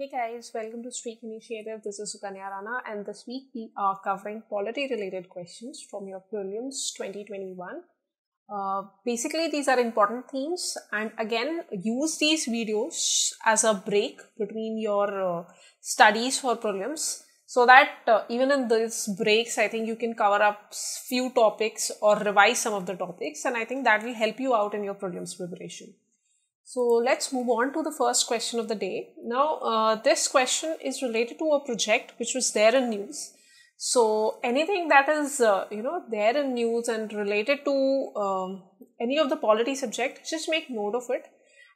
Hey guys, welcome to Streak Initiative. This is Sukanya Rana, and this week we are covering polity related questions from your prelims 2021. Uh, basically, these are important themes, and again, use these videos as a break between your uh, studies for prelims so that uh, even in these breaks, I think you can cover up few topics or revise some of the topics, and I think that will help you out in your prelims preparation. So let's move on to the first question of the day. Now, uh, this question is related to a project which was there in news. So anything that is, uh, you know, there in news and related to um, any of the polity subject, just make note of it.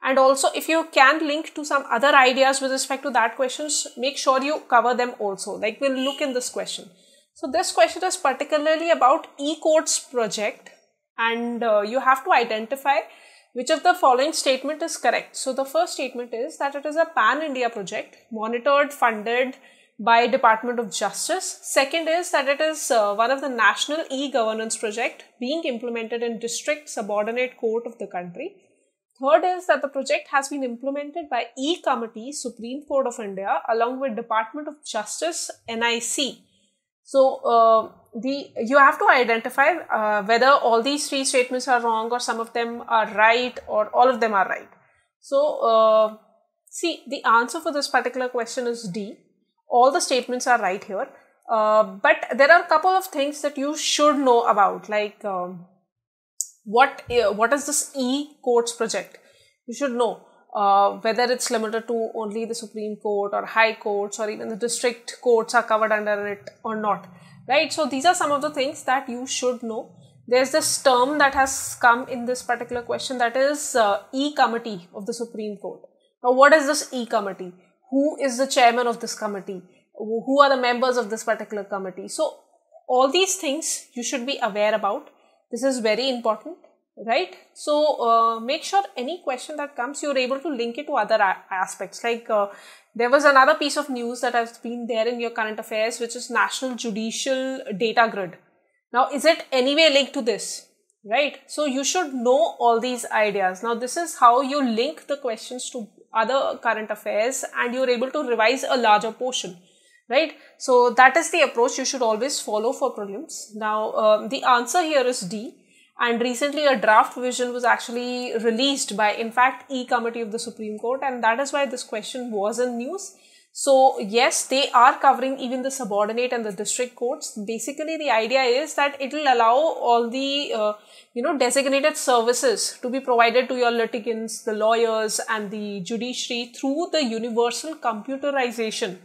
And also, if you can link to some other ideas with respect to that questions, make sure you cover them also. Like we'll look in this question. So this question is particularly about e-courts project and uh, you have to identify which of the following statement is correct? So the first statement is that it is a pan-India project monitored, funded by Department of Justice. Second is that it is uh, one of the national e-governance project being implemented in district subordinate court of the country. Third is that the project has been implemented by E-Committee, Supreme Court of India, along with Department of Justice, NIC. So uh, the you have to identify uh, whether all these three statements are wrong or some of them are right or all of them are right. So uh, see the answer for this particular question is D. All the statements are right here. Uh, but there are a couple of things that you should know about like um, what uh, what is this e courts project you should know uh, whether it's limited to only the Supreme Court or High Courts or even the district courts are covered under it or not right? So these are some of the things that you should know. There's this term that has come in this particular question that is uh, e committee of the supreme court. Now what is this e committee who is the chairman of this committee? Who are the members of this particular committee? So all these things you should be aware about. This is very important right? So uh, make sure any question that comes you're able to link it to other aspects. Like uh, there was another piece of news that has been there in your current affairs which is national judicial data grid. Now is it anyway linked to this? Right? So you should know all these ideas. Now this is how you link the questions to other current affairs and you're able to revise a larger portion. Right? So that is the approach you should always follow for prelims. Now um, the answer here is d and recently a draft vision was actually released by in fact e-committee of the supreme court and that is why this question was in news. So yes they are covering even the subordinate and the district courts. Basically the idea is that it will allow all the uh, you know designated services to be provided to your litigants the lawyers and the judiciary through the universal computerization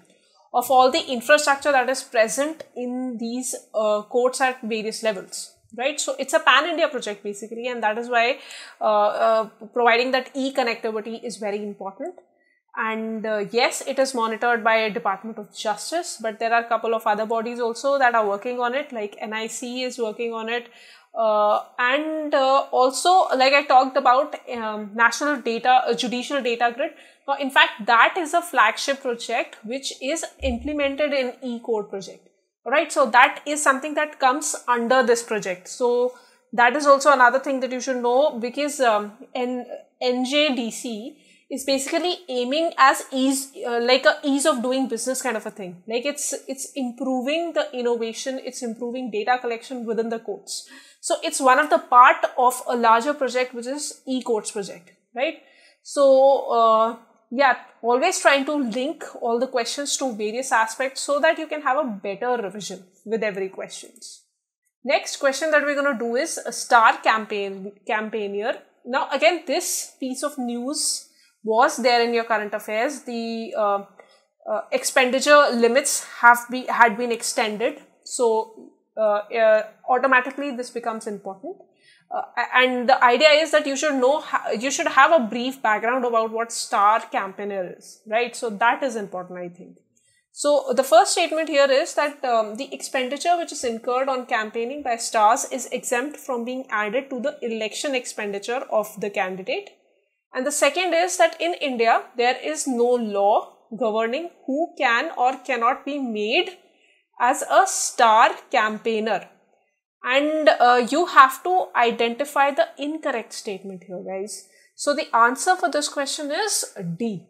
of all the infrastructure that is present in these uh, courts at various levels right? So it's a pan india project basically and that is why uh, uh, providing that e connectivity is very important. And uh, yes it is monitored by a department of justice but there are a couple of other bodies also that are working on it like nic is working on it. Uh, and uh, also like i talked about um, national data uh, judicial data grid. Now in fact that is a flagship project which is implemented in e-court project right? So that is something that comes under this project. So that is also another thing that you should know because um, N- NJDG is basically aiming as ease uh, like a ease of doing business kind of a thing. Like it's it's improving the innovation it's improving data collection within the courts so it's one of the part of a larger project which is e-courts project. Right? So uh, yeah, always trying to link all the questions to various aspects so that you can have a better revision with every questions. Next question that we're going to do is a star campaign campaigner. Now again, this piece of news was there in your current affairs. The uh, uh, expenditure limits have be had been extended, so uh, uh automatically this becomes important. Uh, and the idea is that you should know you should have a brief background about what star campaigner is right? So that is important i think. So the first statement here is that um, the expenditure which is incurred on campaigning by stars is exempt from being added to the election expenditure of the candidate. And the second is that in india there is no law governing who can or cannot be made as a star campaigner and uh, you have to identify the incorrect statement here guys. So the answer for this question is d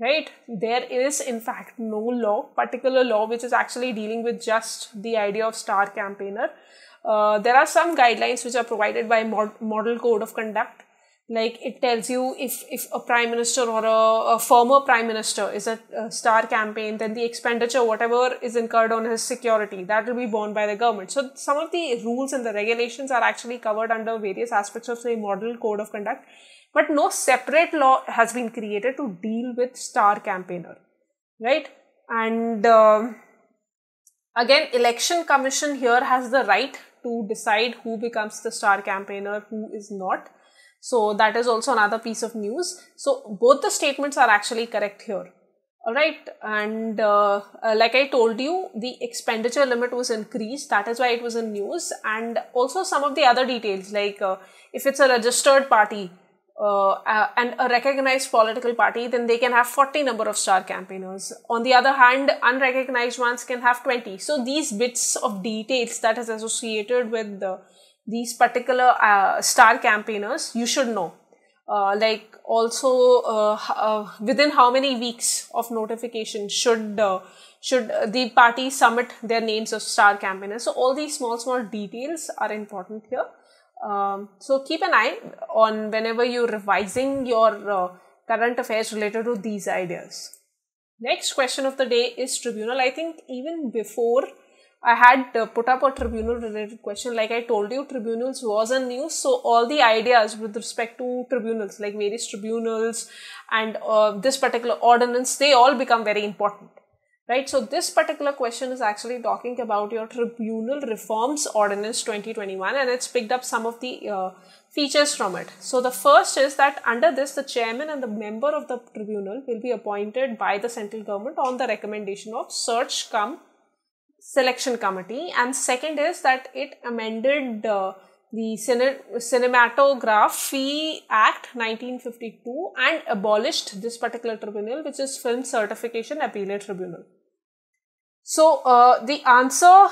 right? There is in fact no law particular law which is actually dealing with just the idea of star campaigner. Uh, there are some guidelines which are provided by mod- model code of conduct like it tells you if if a prime minister or a, a former prime minister is a, a, star campaign then the expenditure whatever is incurred on his security that will be borne by the government. So some of the rules and the regulations are actually covered under various aspects of the model code of conduct but no separate law has been created to deal with star campaigner right? And uh, again election commission here has the right to decide who becomes the star campaigner who is not so that is also another piece of news. So both the statements are actually correct here. All right and uh, uh, like i told you the expenditure limit was increased. That is why it was in news. And also some of the other details like uh, if it's a registered party uh, uh, and a recognized political party, then they can have 40 number of star campaigners. On the other hand, unrecognized ones can have 20. So these bits of details that is associated with the, these particular uh, star campaigners, you should know. Uh, like also uh, uh, within how many weeks of notification should should the party submit their names of star campaigners. So all these small small details are important here. Um, so keep an eye on whenever you're revising your uh, current affairs related to these ideas. Next question of the day is tribunal. I think even before I had uh, put up a tribunal related question, like I told you, tribunals was in news. So all the ideas with respect to tribunals, like various tribunals and uh, this particular ordinance, they all become very important right? So this particular question is actually talking about your Tribunal Reforms Ordinance 2021 and it's picked up some of the uh, features from it. So the first is that under this, the chairman and the member of the tribunal will be appointed by the central government on the recommendation of search come selection committee and second is that it amended uh, the Cine- Cinematography Act 1952 and abolished this particular tribunal which is Film Certification Appellate Tribunal. So uh, the answer,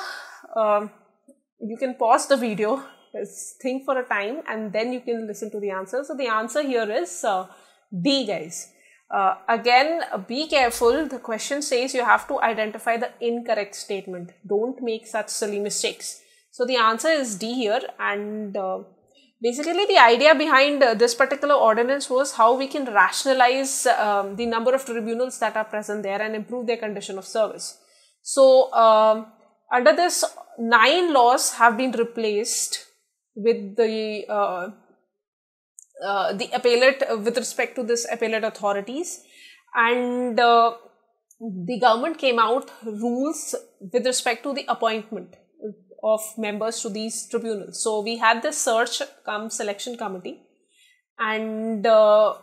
uh, you can pause the video, think for a time and then you can listen to the answer. So the answer here is uh, D guys. Uh, again, be careful. The question says you have to identify the incorrect statement. Don't make such silly mistakes. So the answer is D here and uh, basically the idea behind uh, this particular ordinance was how we can rationalize um, the number of tribunals that are present there and improve their condition of service. So, um, under this, nine laws have been replaced with the uh, the appellate uh, with respect to this appellate authorities, and uh, the government came out rules with respect to the appointment of members to these tribunals. So we had this search come selection committee, and uh,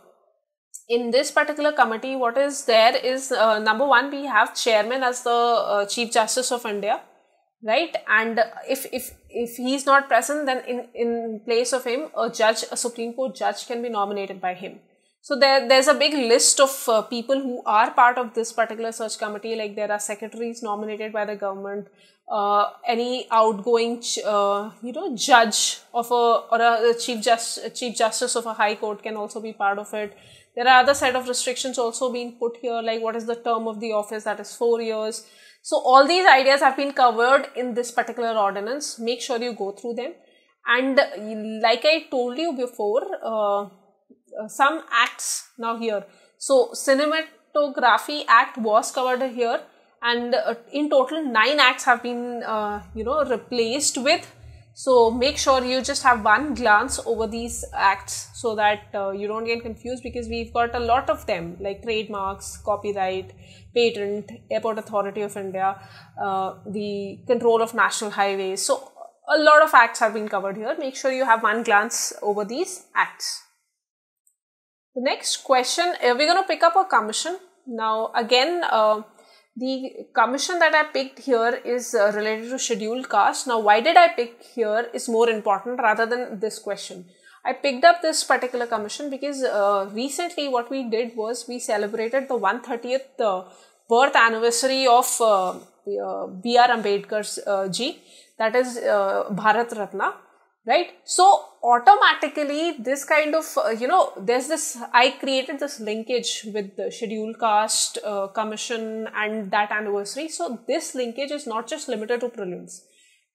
in this particular committee, what is there is number one, we have chairman as the Chief Justice of India, right? And if if if he's not present, then in in place of him, a judge, a Supreme Court judge, can be nominated by him. So there there's a big list of uh, people who are part of this particular search committee. Like there are secretaries nominated by the government, uh, any outgoing uh, you know judge of a or a, a chief just chief justice of a high court can also be part of it there are other set of restrictions also being put here, like what is the term of the office, that is four years. So all these ideas have been covered in this particular ordinance. Make sure you go through them. And like I told you before, uh, uh, some acts now here. So Cinematography Act was covered here and uh, in total nine acts have been, uh, you know, replaced with so make sure you just have one glance over these acts so that uh, you don't get confused because we've got a lot of them like trademarks, copyright, patent, Airport Authority of India, uh, the control of national highways. So a lot of acts have been covered here. Make sure you have one glance over these acts. The next question, we're going to pick up a commission. Now again, uh, the commission that I picked here is uh, related to scheduled caste. Now, why did I pick here is more important rather than this question. I picked up this particular commission because uh, recently what we did was we celebrated the 130th uh, birth anniversary of B.R. Uh, uh, Ambedkar uh, ji, that is Bharat Ratna. Right? So automatically this kind of uh, you know there's this i created this linkage with the schedule caste uh, commission and that anniversary. So this linkage is not just limited to prelims.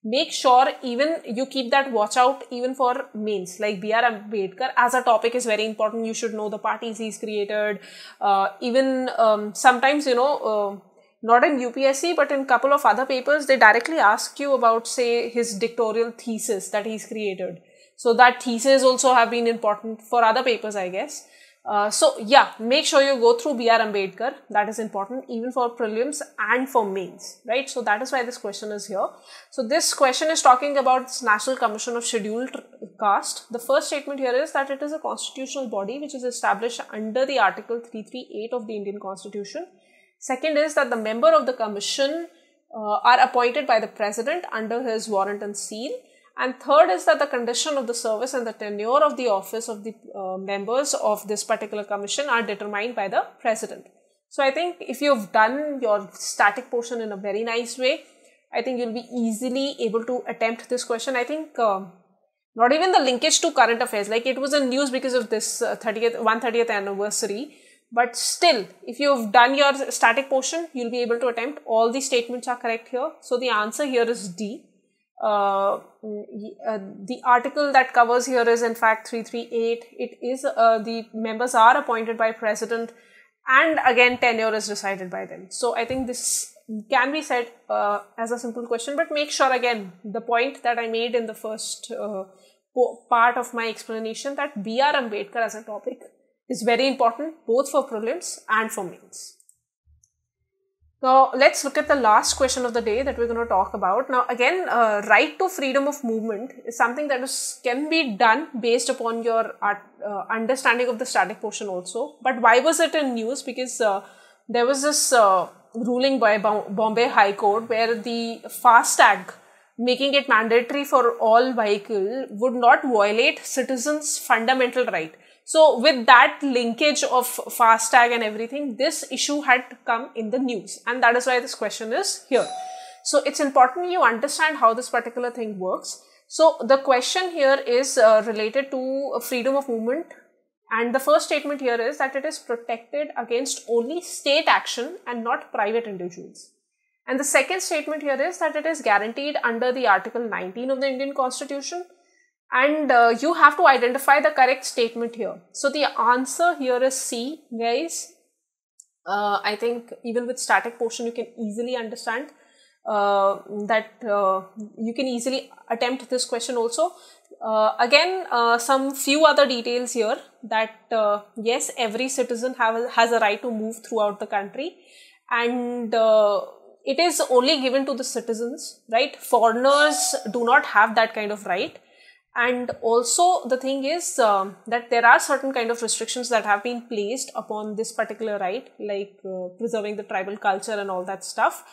Make sure even you keep that watch out even for mains. Like br ambedkar as a topic is very important you should know the parties he's created. Uh, even um, sometimes you know uh, not in UPSC, but in couple of other papers, they directly ask you about, say, his dictatorial thesis that he's created. So that thesis also have been important for other papers, I guess. Uh, so yeah, make sure you go through B.R. Ambedkar. That is important even for prelims and for mains, right? So that is why this question is here. So this question is talking about National Commission of Scheduled Caste. The first statement here is that it is a constitutional body which is established under the Article 338 of the Indian Constitution Second is that the member of the commission uh, are appointed by the president under his warrant and seal. And third is that the condition of the service and the tenure of the office of the uh, members of this particular commission are determined by the president. So I think if you've done your static portion in a very nice way, I think you'll be easily able to attempt this question. I think uh, not even the linkage to current affairs, like it was in news because of this 30th, uh, 130th anniversary but still, if you've done your static portion, you'll be able to attempt. All the statements are correct here. So the answer here is D. Uh, uh, the article that covers here is in fact 338. It is, uh, the members are appointed by president and again tenure is decided by them. So I think this can be said uh, as a simple question, but make sure again, the point that I made in the first uh, part of my explanation that B.R. Ambedkar as a topic is very important both for prelims and for mains. Now, let's look at the last question of the day that we're going to talk about. Now, again, uh, right to freedom of movement is something that is, can be done based upon your uh, understanding of the static portion also. But why was it in news? Because uh, there was this uh, ruling by Bombay High Court where the FASTag making it mandatory for all vehicle would not violate citizens' fundamental right. So with that linkage of FASTag and everything, this issue had come in the news and that is why this question is here. So it's important you understand how this particular thing works. So the question here is uh, related to freedom of movement and the first statement here is that it is protected against only state action and not private individuals. And the second statement here is that it is guaranteed under the article 19 of the Indian constitution and uh, you have to identify the correct statement here. So the answer here is C guys. Uh, I think even with static portion you can easily understand uh, that uh, you can easily attempt this question also. Uh, again uh, some few other details here that yes every citizen have, has a right to move throughout the country and it is only given to the citizens right foreigners do not have that kind of right and also the thing is uh, that there are certain kind of restrictions that have been placed upon this particular right like uh, preserving the tribal culture and all that stuff.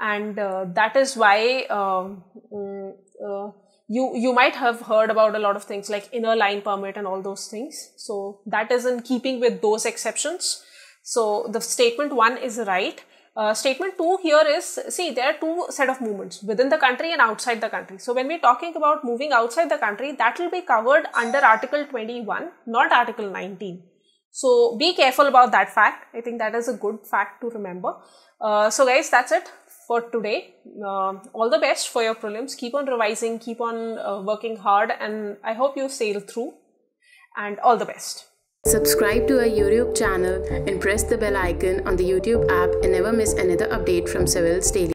And uh, that is why um, mm, uh, you you might have heard about a lot of things like inner line permit and all those things. So that is in keeping with those exceptions. So the statement one is right uh, statement 2 here is, see, there are two set of movements within the country and outside the country. So when we're talking about moving outside the country, that will be covered under Article 21, not Article 19. So be careful about that fact. I think that is a good fact to remember. Uh, so guys, that's it for today. Uh, all the best for your prelims. Keep on revising, keep on uh, working hard and I hope you sail through and all the best. Subscribe to our YouTube channel and press the bell icon on the YouTube app and never miss another update from Civils Daily.